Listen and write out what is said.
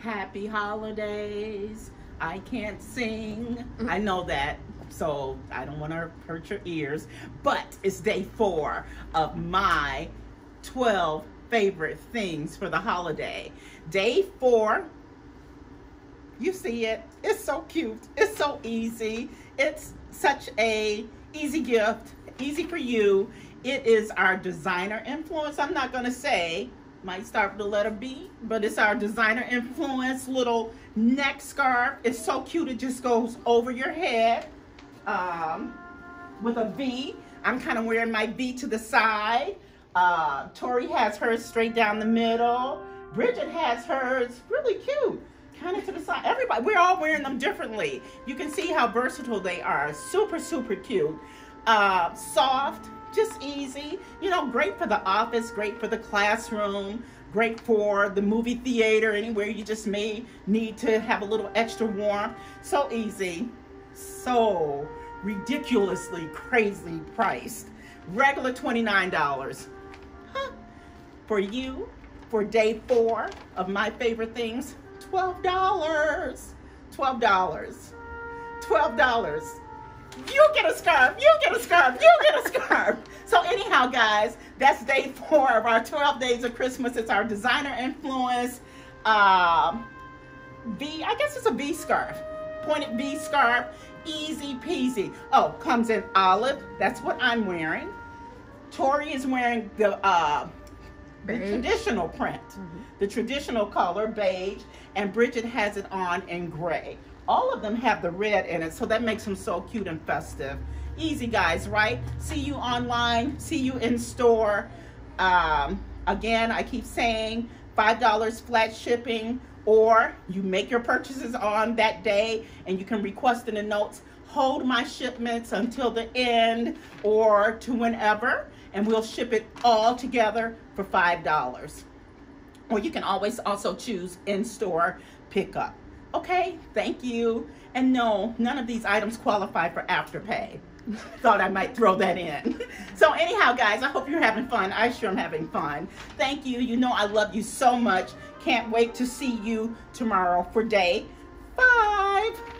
Happy holidays. I can't sing. I mm-hmm. know that, so I don't want to hurt your ears. But it's day four of my 12 favorite things for the holiday. Day four, you see it. It's so cute. It's so easy. It's such a easy gift, easy for you. It is our designer influence. I'm not going to say might start with the letter B, but it's our designer influence little neck scarf. It's so cute, it just goes over your head um, with a V. I'm kind of wearing my V to the side. Uh, Tori has hers straight down the middle. Bridget has hers really cute, kind of to the side. Everybody, we're all wearing them differently. You can see how versatile they are. Super, super cute. Uh, soft, just easy. You know, great for the office, great for the classroom, great for the movie theater, anywhere you just may need to have a little extra warmth. So easy, so ridiculously crazy priced. Regular $29. Huh. For you, for day four of my favorite things, $12. $12. $12 you get a scarf, you get a scarf, you get a scarf. So anyhow, guys, that's day four of our 12 days of Christmas. It's our designer influence. Um, V, I guess it's a V scarf. Pointed V scarf, easy peasy. Oh, comes in olive. That's what I'm wearing. Tori is wearing the, uh, the traditional print, mm -hmm. the traditional color, beige, and Bridget has it on in gray. All of them have the red in it, so that makes them so cute and festive. Easy, guys, right? See you online, see you in store. Um, again, I keep saying $5 flat shipping, or you make your purchases on that day and you can request in the notes, hold my shipments until the end or to whenever, and we'll ship it all together for $5. Or you can always also choose in-store pickup. Okay, thank you. And no, none of these items qualify for Afterpay. Thought I might throw that in. So anyhow, guys, I hope you're having fun. I sure am having fun. Thank you. You know I love you so much. Can't wait to see you tomorrow for day five.